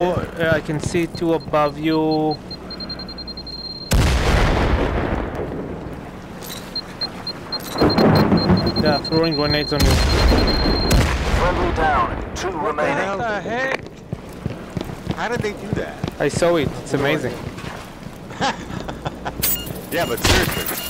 uh, I can see two above you. Yeah, throwing grenades on you. Friendly down. Two What the heck? How did they do that? I saw it. It's amazing. Yeah, but seriously,